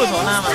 Của 吗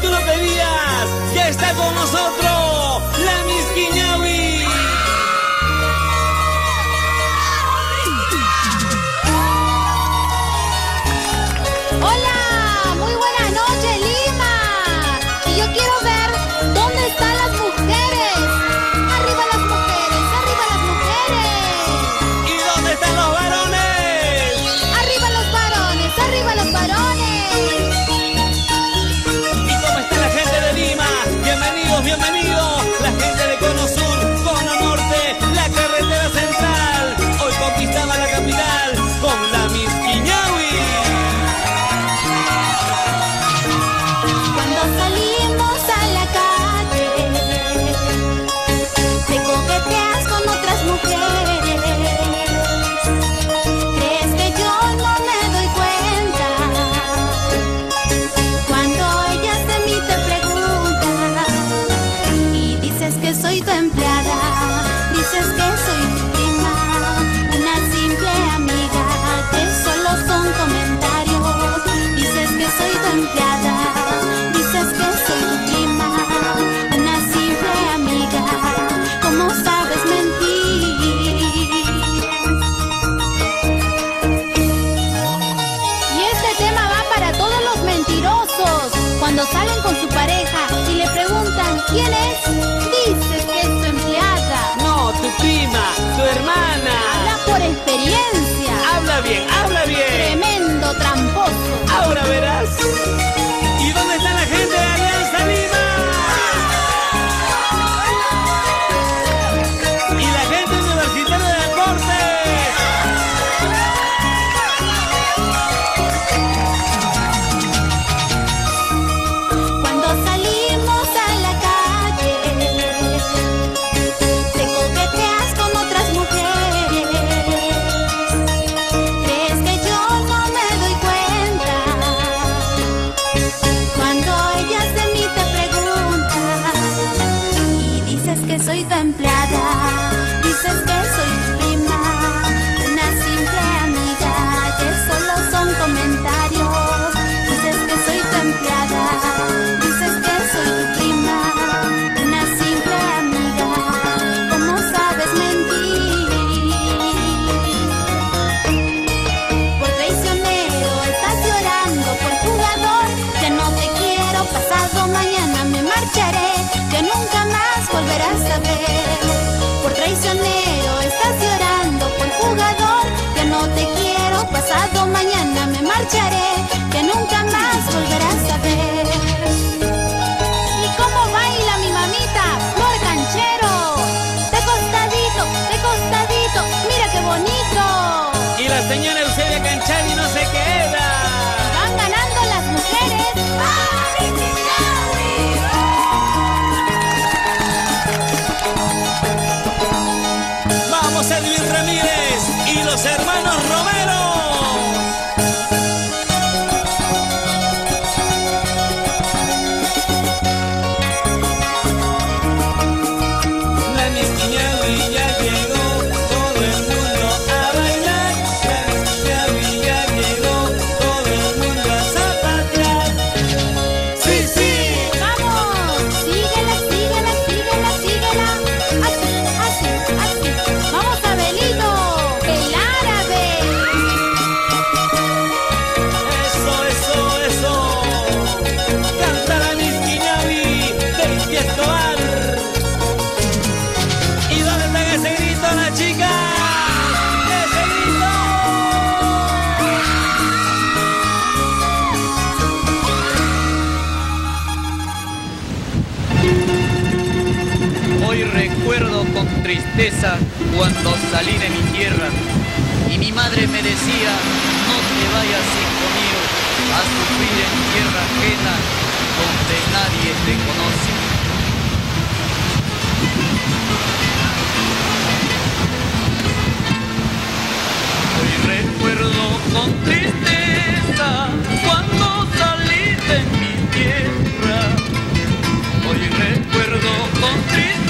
tú lo pedías, ya está con nosotros. habla bien. Tremendo tramposo. Ahora verás. hermanos. cuando salí de mi tierra y mi madre me decía, no te vayas hijo mío a sufrir en tierra ajena donde nadie te conoce. Hoy recuerdo con tristeza cuando salí de mi tierra. Hoy recuerdo con tristeza.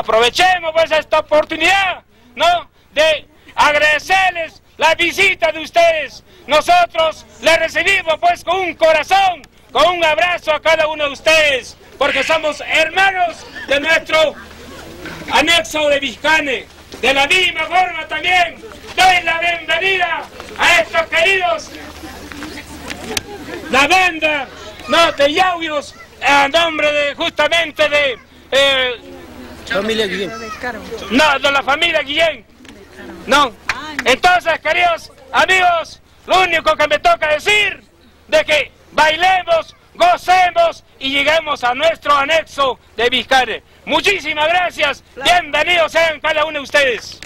Aprovechemos pues esta oportunidad, ¿no? De agradecerles la visita de ustedes. Nosotros les recibimos pues con un corazón, con un abrazo a cada uno de ustedes, porque somos hermanos de nuestro anexo de Vizcane. De la misma forma también doy la bienvenida a estos queridos, la banda no, de Yauios, a nombre de justamente de... Eh, familia Guillén. No, de la familia Guillén. No. Entonces, queridos amigos, lo único que me toca decir de que bailemos, gocemos y lleguemos a nuestro anexo de Vizcare. Muchísimas gracias. Bienvenidos sean cada uno de ustedes.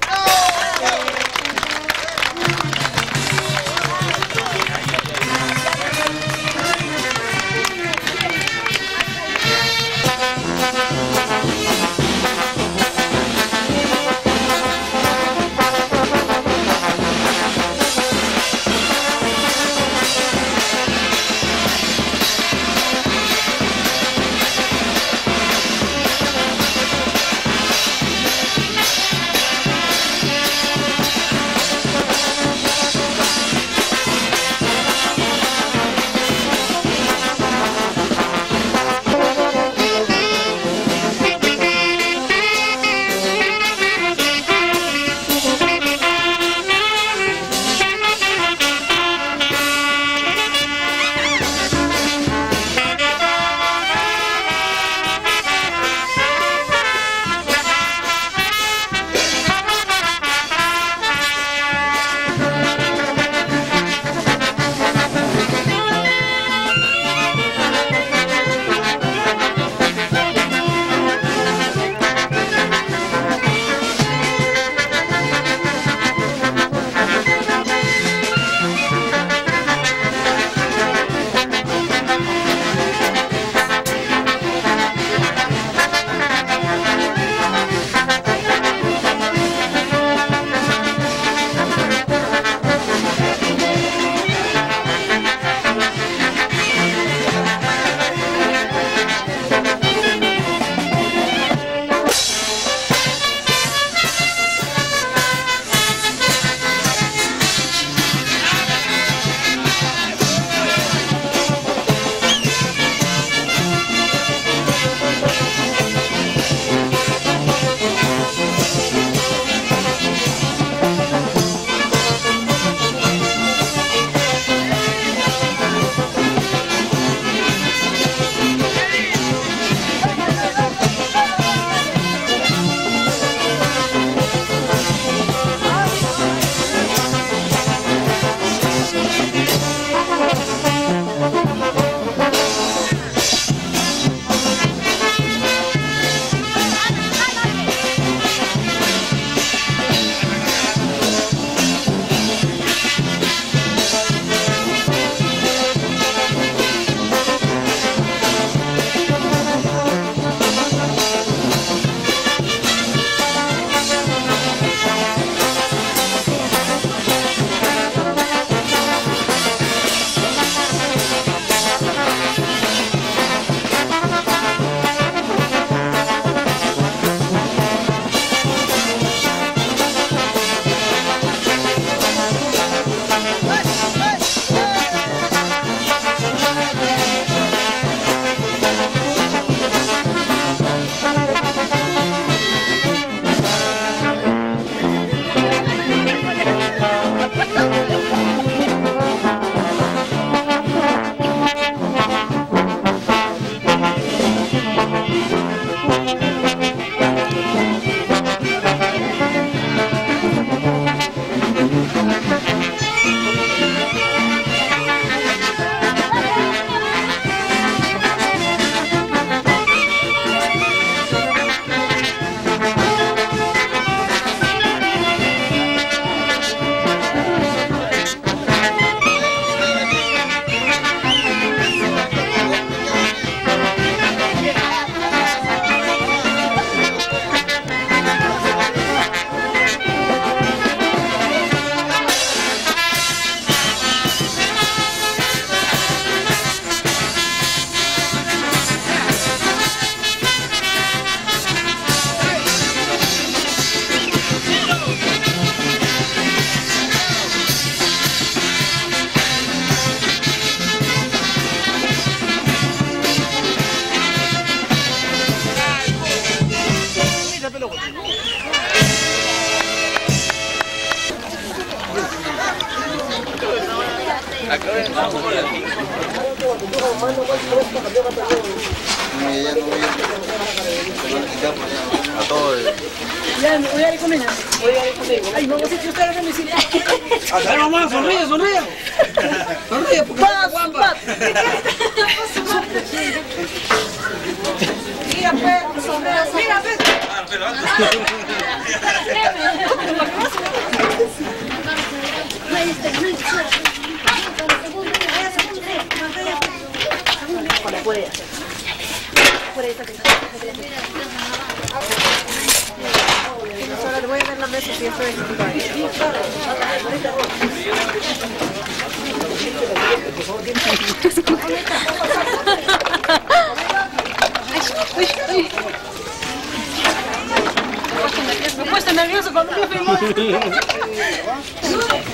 Ya, me voy a ir con ella. Voy a ir con ella. Ay, no, si usted es domiciliario. Ay, mamá, sonríe, sonríe. Sonríe, porque. Mira, pues, mira, pues. Ahora le Me puesto nervioso cuando me filmó.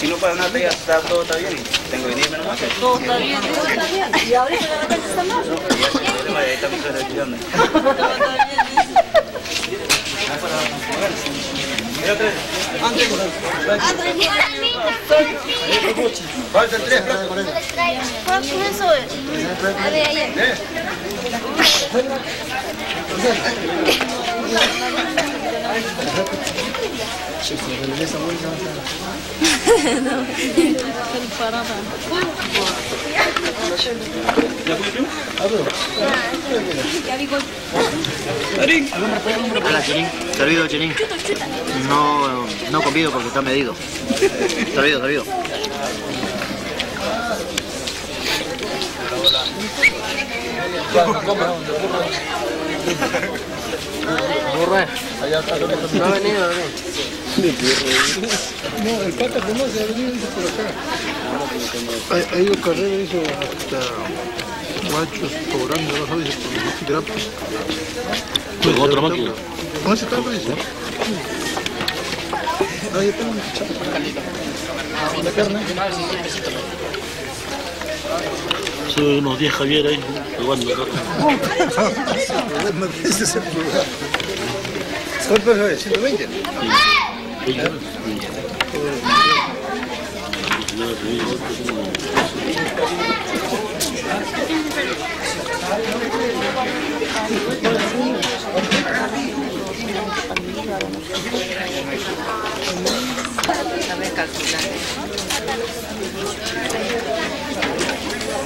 si no pasa nada, está, todo está bien. Tengo que venirme nomás. Todo está bien, todo está bien. Y repente está mal. No, pero ya sin problema, ahí está mi tres. Faltan tres platos. ¿Cuánto eso es? A ver, ayer. Servido, Chirín. No, no convido porque está medido. Servido, servido. Burra. No ha venido, no. No, el pata conoce, ha venido dice por acá. Ha, ido carrera, hizo hasta guachos, cobrando, no sabes, por. Con otra máquina. ¿Cómo se está dice? Ah, yo tengo un chapa. La carne. Hace unos días Javier ahí, jugando. Ese es el. ¿120?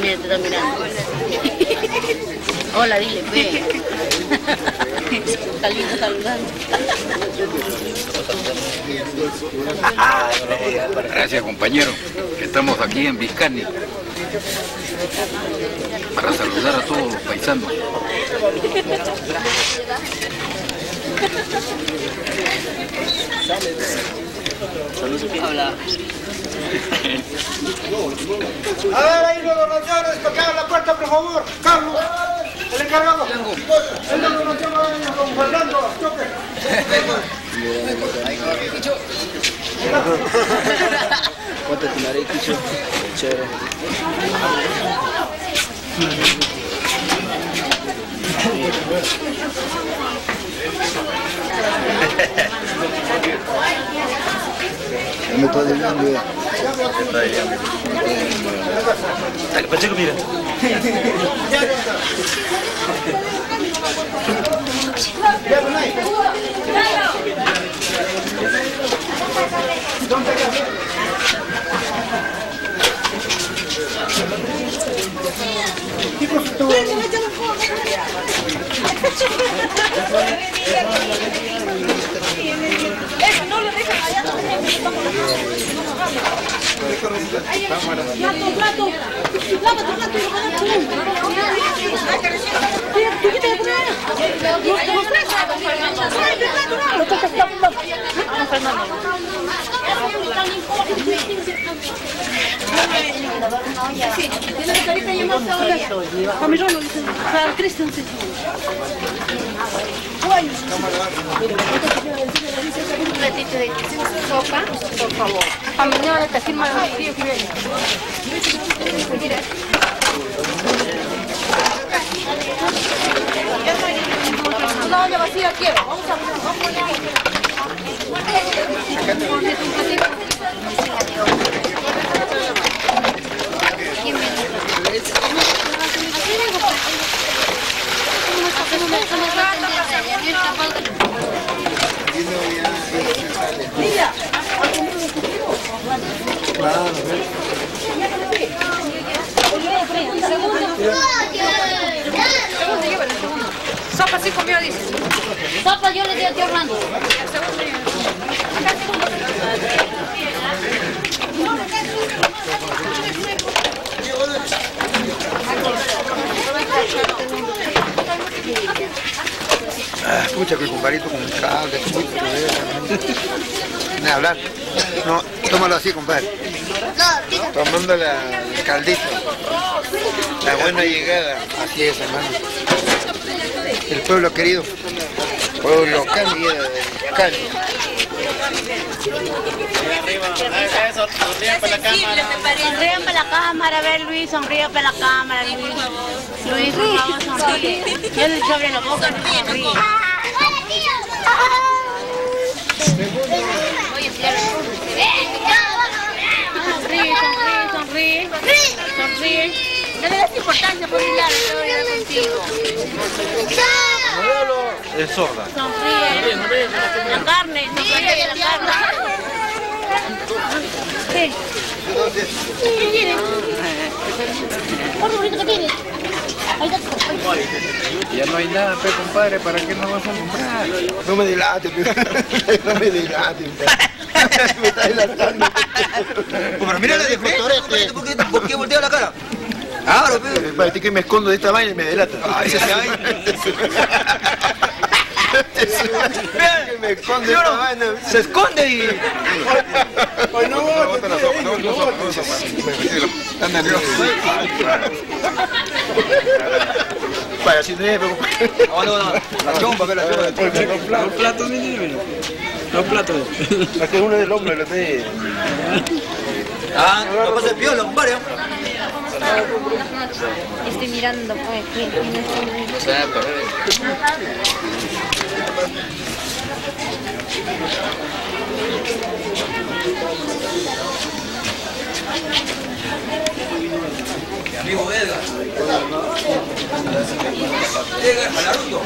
Mira, te está mirando. Hola, dile, ve. Está lindo saludando. Gracias compañero, que estamos aquí en Vizcani para saludar a todos los paisanos. Habla. A ver, ahí los donaciones, tocaban la puerta, por favor. Carlos, el encargado. El de donaciones, don Fernando, toque. ¿Cuánto te daré, Quicho? Chévere. Ya me está adivinando ya. Dale, Pacheco, mira. Eso, no lo dejan allá. Plato, plato. Lávate, plato. ¿Tú qué te vas a poner? ¿Los tres? Ay, mi no. No. Un platito de sopa, por favor. A señora te firma frío que viene. Una olla vacía quiero. Vamos a vamos. Sopa sí comió, dice. Sopa yo le di a tío Orlando. Ah, pucha, que el compadrito muy Ni hablar. No, tómalo así, compadre. Tomando la, el. La buena llegada. Así es, hermano. El pueblo querido. Pueblo Cali, eh, Cali. Sonrían para la cámara, a ver Luis, sonríe para la cámara, Luis. Luis, por favor, sonríe. Yo le sobre la boca, Luis, sonríe. Sonríe, sonríe, sonríe. Sonríe. No le das importancia por mi lado, te voy a dar contigo. Es sorda. Sonríe. La carne, sonríe la carne. Ya no hay nada, pe compadre, ¿para qué nos vas a comprar? No me dilate, pe. no me dilate. pe. me está dilatando. Pero mira la de Florete. ¿Por qué, ¿Por qué voltea la cara? Claro, pe. Parece que me escondo de esta vaina y me delata. Ay, ese ay. Que me escondo de esta vaina. Se esconde y. Ay, no, la no. Vaya, si no pero... No, no, no. La chompa, ve la chompa. Los platos, mire, Los platos. Este es uno del hombre, lo de... Ah, no pasa el piola, compadre. Estoy mirando, pues. ¿quién- quién es? O sea, pero... Amigo Edgar. Edgar, Palaruto.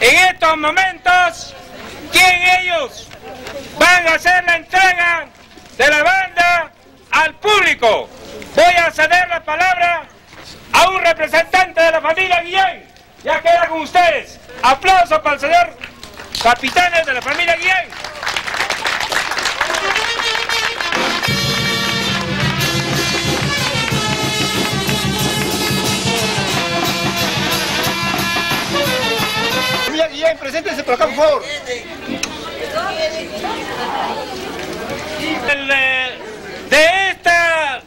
En estos momentos, ¿quién ellos van a hacer la entrega de la banda al público? Voy a ceder la palabra a un representante de la familia Guillén. Ya queda con ustedes. Aplausos para el señor capitanes de la familia Guillén. Guillén, preséntese por acá, por favor. Eh, de esta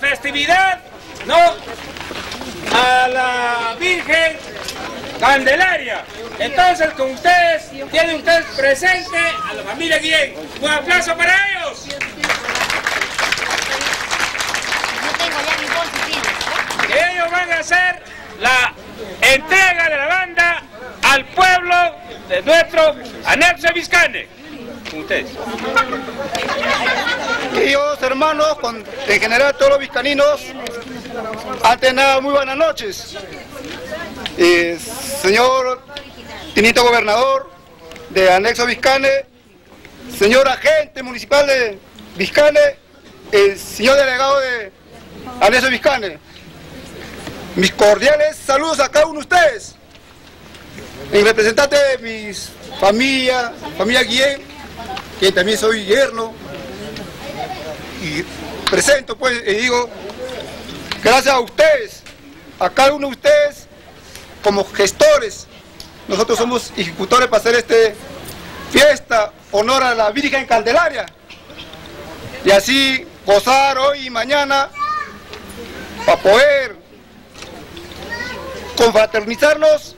festividad, ¿no? A la Virgen Candelaria. Entonces, con ustedes, tienen ustedes presente a la familia Guillén. Un aplauso para ellos. Que ellos van a hacer la entrega de la banda al pueblo de nuestro anexo Vizcane. Ustedes. Queridos hermanos, con- en general todos los vizcaninos, antes nada, muy buenas noches. Eh, señor Teniente Gobernador de Anexo Vizcane, señor agente municipal de Vizcane, el señor delegado de Anexo Vizcane. Mis cordiales saludos a cada uno de ustedes. En representante de mis familia, familia Guillén, que también soy yerno, y presento pues y digo gracias a ustedes a cada uno de ustedes como gestores nosotros somos ejecutores para hacer este fiesta honor a la Virgen Candelaria. Y así gozar hoy y mañana para poder confraternizarnos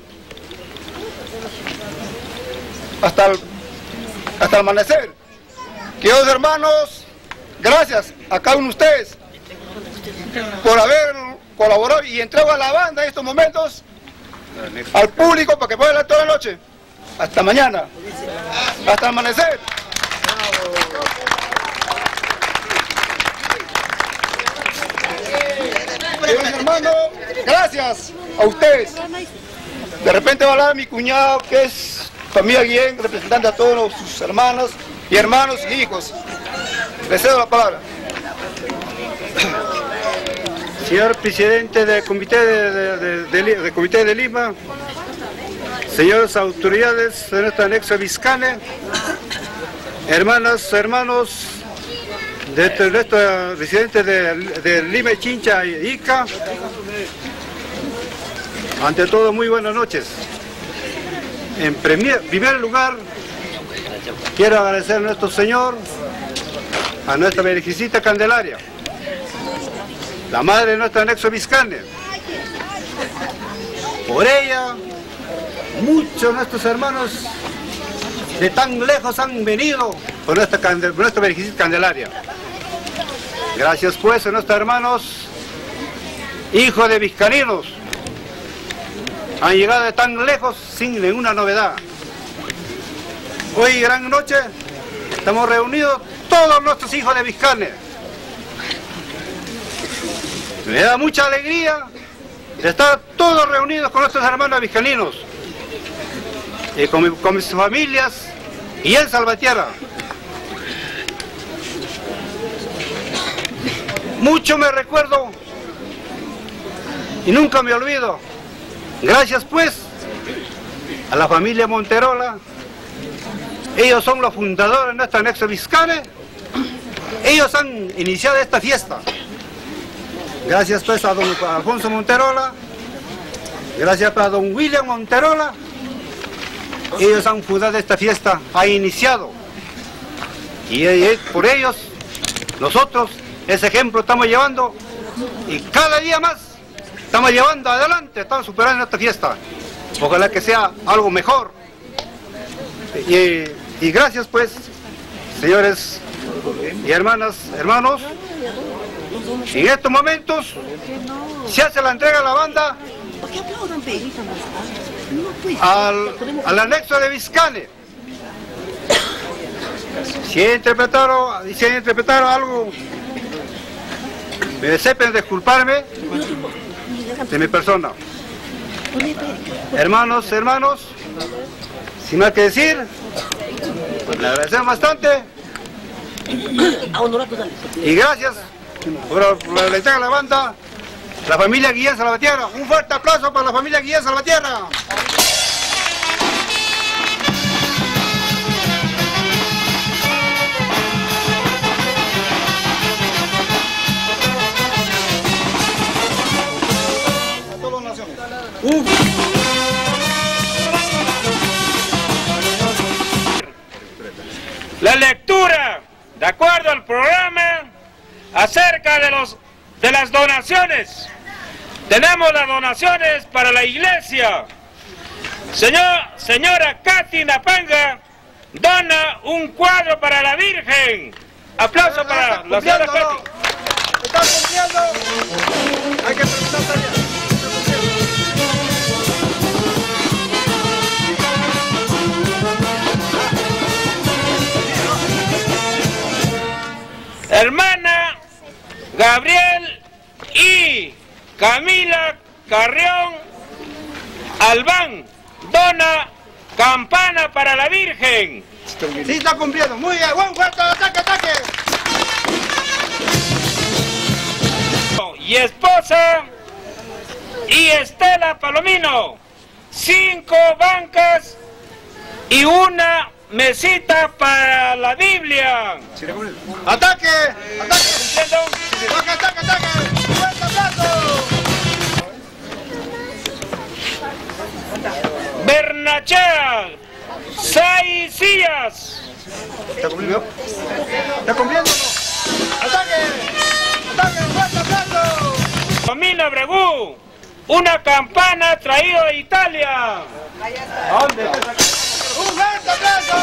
hasta el, hasta el amanecer queridos hermanos gracias a cada uno de ustedes por haber colaborado y entrego a la banda en estos momentos al público para que pueda hablar toda la noche. Hasta mañana. Hasta el amanecer. Queridos hermanos, gracias a ustedes. De repente va a hablar mi cuñado, que es familia Guillén, representante a todos sus hermanos y hermanos y hijos. Le cedo la palabra. Señor presidente del comité de, comité de Lima, señores autoridades de nuestro anexo Vizcane, hermanas, hermanos de este- nuestro residente de, de Lima, Chincha y Ica, ante todo muy buenas noches. En primer lugar, quiero agradecer a nuestro Señor, a nuestra Virgencita Candelaria, la madre de nuestro anexo Vizcane. Por ella, muchos de nuestros hermanos de tan lejos han venido por nuestra, nuestra Candelaria. Gracias pues a nuestros hermanos, hijos de vizcaninos, han llegado de tan lejos sin ninguna novedad. Hoy, gran noche, estamos reunidos todos nuestros hijos de Vizcane. Me da mucha alegría estar todos reunidos con nuestros hermanos vizcaninos y con, mi- con mis familias y en Salvatierra. Mucho me recuerdo y nunca me olvido. Gracias pues a la familia Monterola. Ellos son los fundadores de nuestro anexo Vizcane. Ellos han iniciado esta fiesta. Gracias pues a don Alfonso Monterola, gracias pues, a don William Monterola. Ellos han fundado esta fiesta, ha iniciado. Y eh, por ellos, nosotros ese ejemplo estamos llevando y cada día más estamos llevando adelante, estamos superando esta fiesta. Ojalá que sea algo mejor. Y, gracias pues, señores y hermanas, hermanos. En estos momentos se hace la entrega a la banda al, al anexo de Vizcane. Se interpretaron, se interpretaron algo me disculparme de mi persona. Hermanos, hermanos, sin más que decir, le agradecemos bastante y gracias por, por la a la banda, la familia Guillén Salvatierra. Un fuerte aplauso para la familia Guillén Salvatierra. La lectura, de acuerdo al programa, acerca de, los, de las donaciones. Tenemos las donaciones para la iglesia. Señor, señora Katy Napanga dona un cuadro para la Virgen. Aplauso para la señora Katy. Está cumpliendo. Hay que preguntar Hermana Gabriel y Camila Carrión Albán dona campana para la Virgen. Sí, está cumpliendo. Muy bien. Buen fuerte. Ataque, ataque. Y esposa y Estela Palomino. Cinco bancas y una mesita para la Biblia. ¡Ataque! ¡Ataque! ¡Ataque, ataque, ataque! ¡Fuerte aplauso! Bernachea, seis sillas. ¿Está cumpliendo? ¿Está cumpliendo? ¡Ataque! ¡Ataque! ¡Fuerte aplauso! Familia Bregú, una campana traída de Italia. ¿A dónde? ¡Un fuerte aplauso!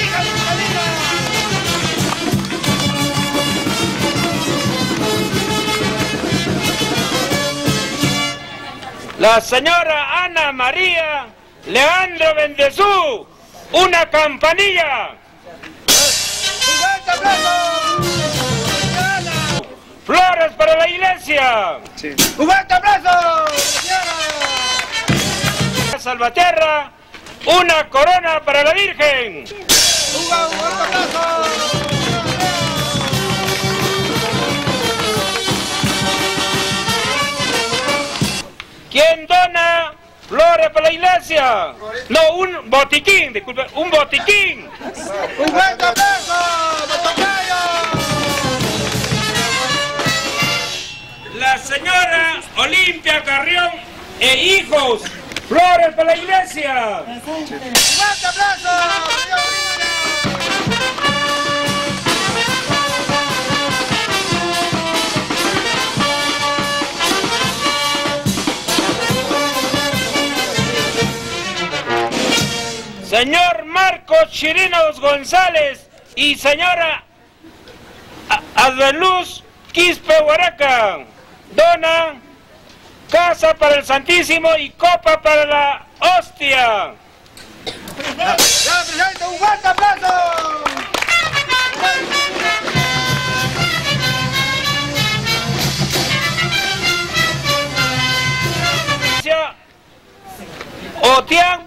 ¡Hija de Catalina! La señora Ana María Leandro Bendezú, una campanilla. ¡Un fuerte aplauso! Flores para la iglesia. ¡Un fuerte aplauso! Salvaterra, una corona para la Virgen. ¿Quién dona flores para la iglesia? No, un botiquín, disculpe, un botiquín. ¡Un. La señora Olimpia Carrión e hijos, flores para la iglesia. Señor Marcos Chirinos González y señora Adeluz Quispe Huaraca. Dona casa para el Santísimo y copa para la hostia. ¡Ya! ¡Un fuerte aplauso! Otián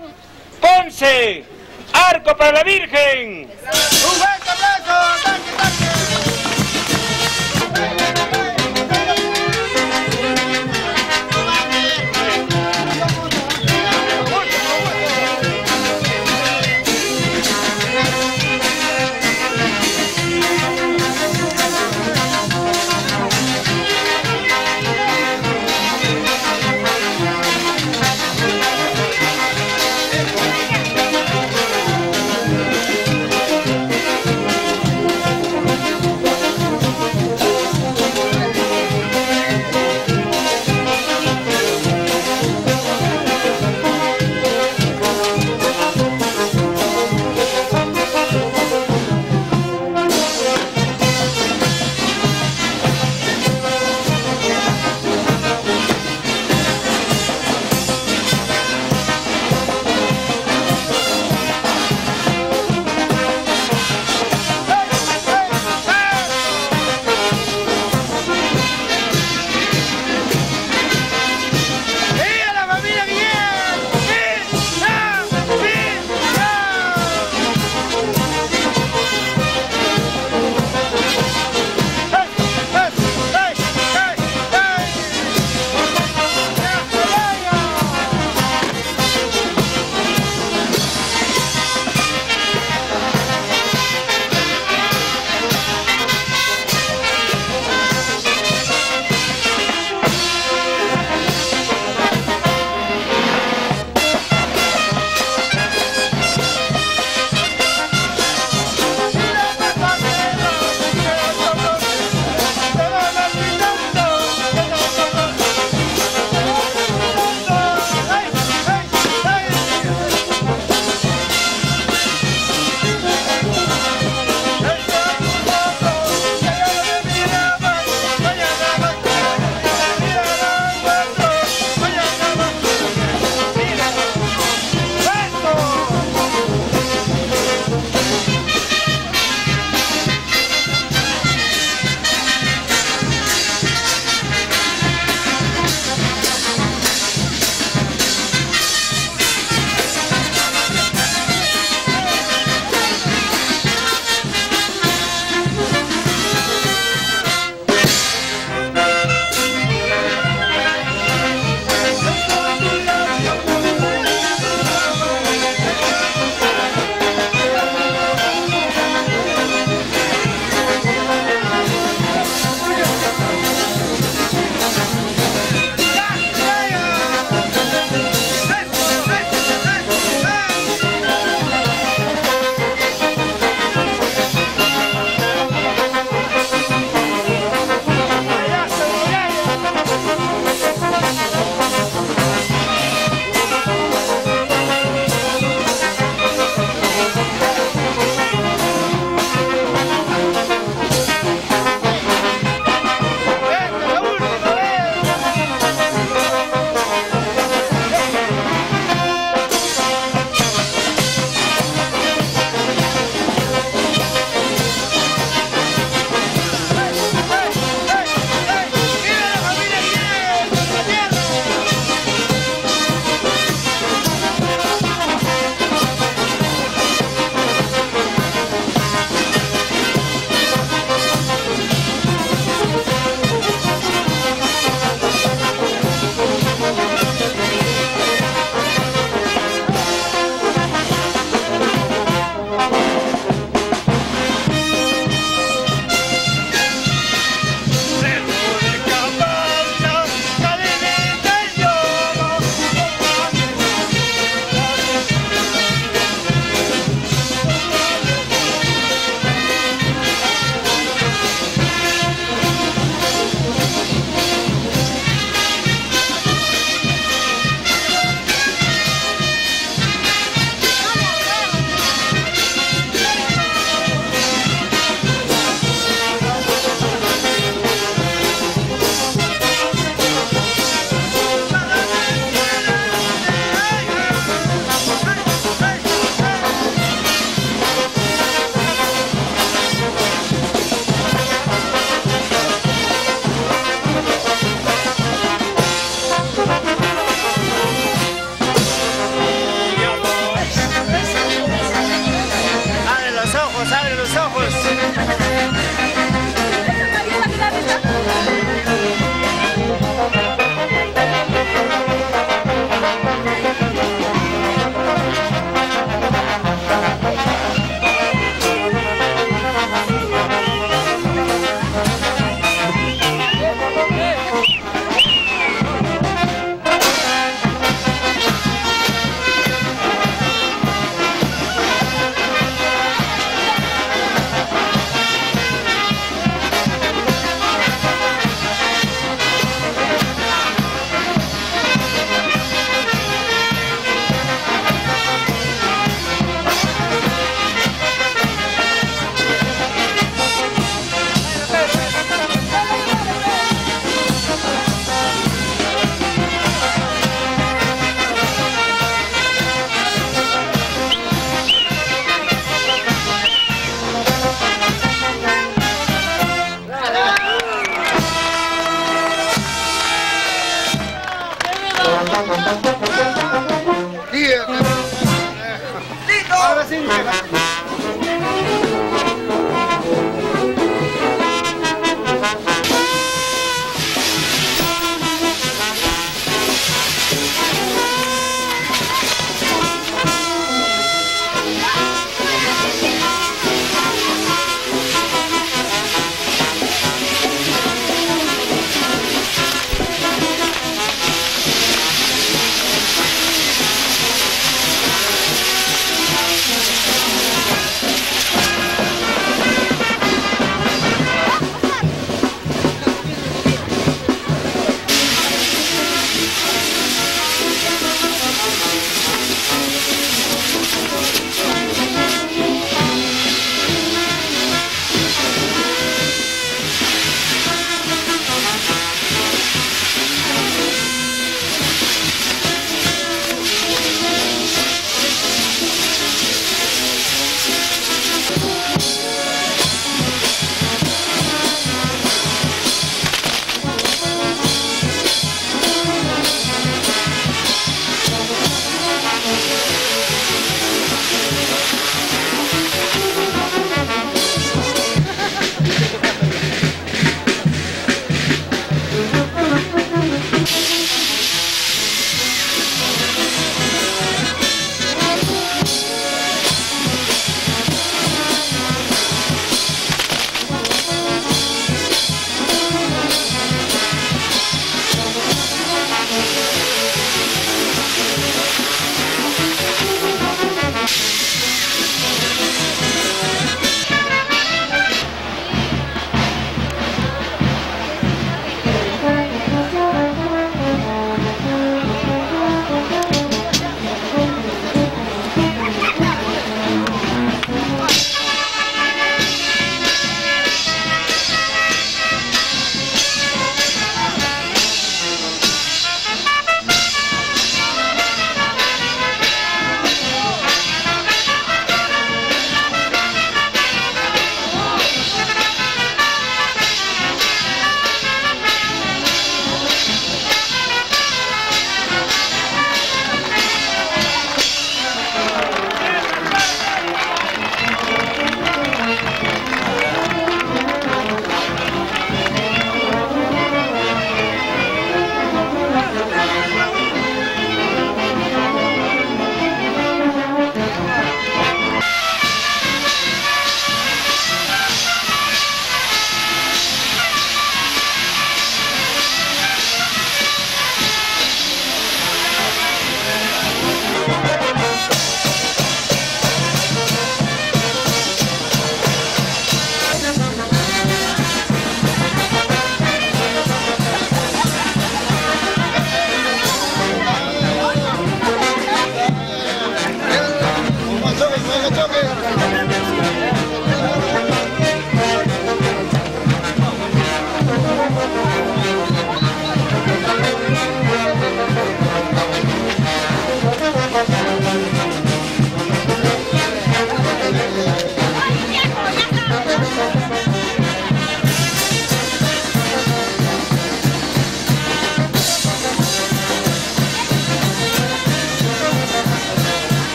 Ponce, arco para la Virgen. ¡Un fuerte aplauso! ¡Ataque, ataque!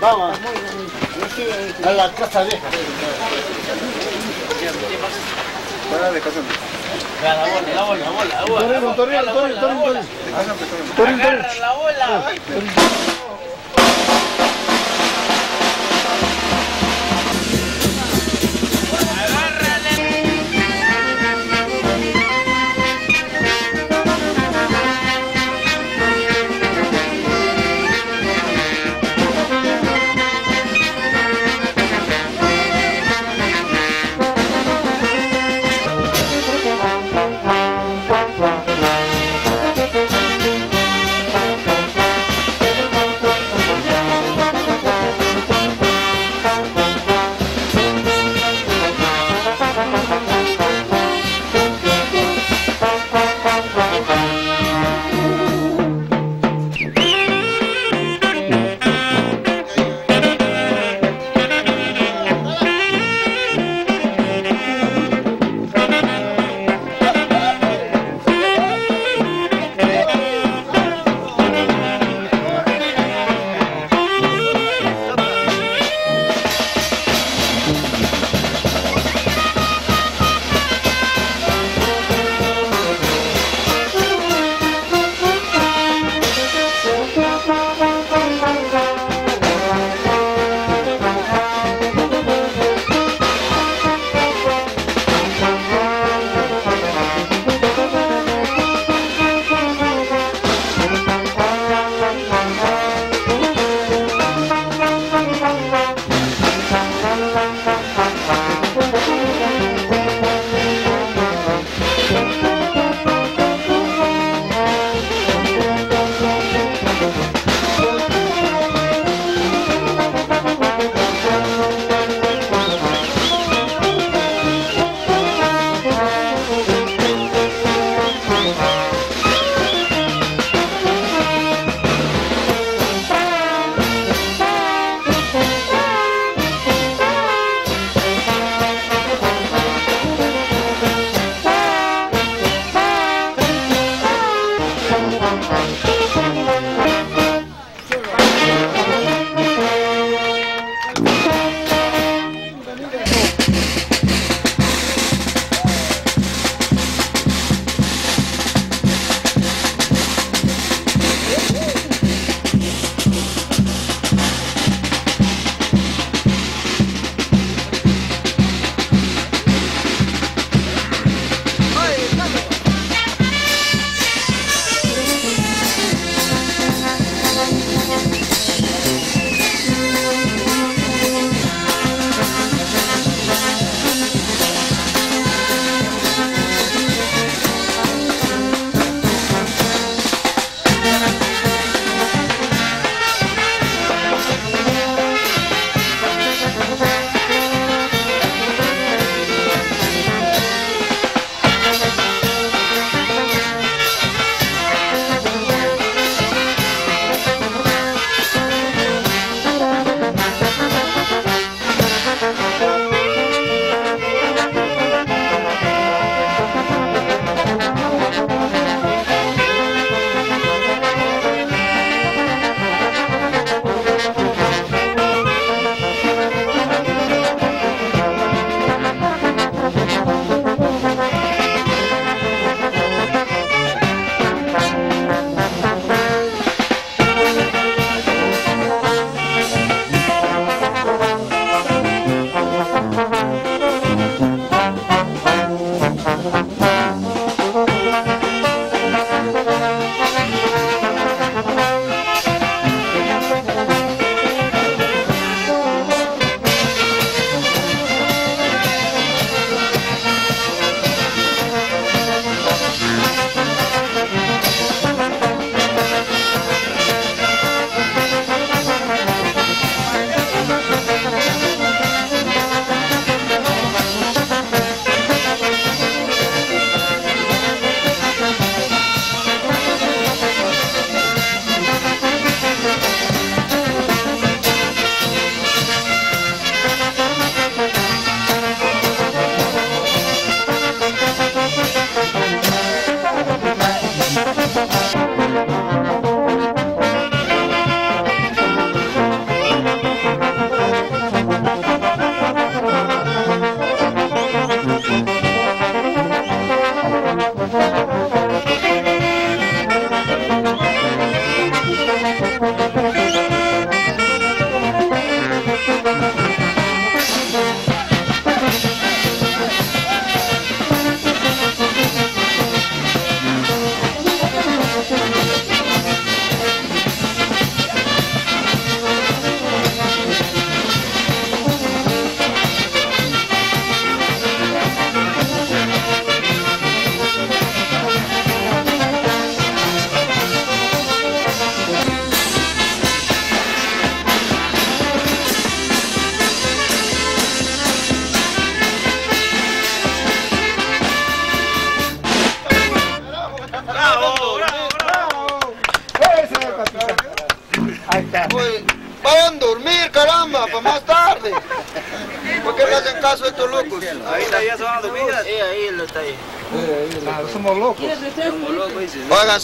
Vamos. A la casa vieja. Fuera de casa. La bola, la bola, la bola. Torino, Torino, Torino, Torino. Torino, La bola.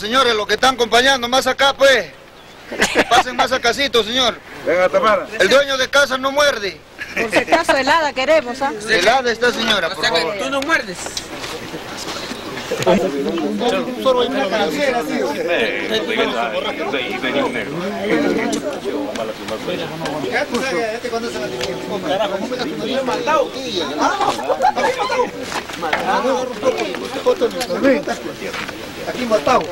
Señores, los que están acompañando, más acá, pues. Pasen más acasito, señor. Venga, Tamara. El dueño de casa no muerde. Por si acaso helada queremos, ¿ah? Helada esta señora, por favor. Tú no muerdes. Aquí matado.